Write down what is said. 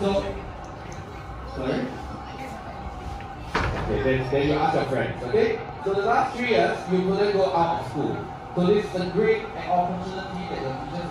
So, sorry? Okay, then, then you ask your friends, okay? So the last three years, you couldn't go out of school. So this is a great opportunity that your teachers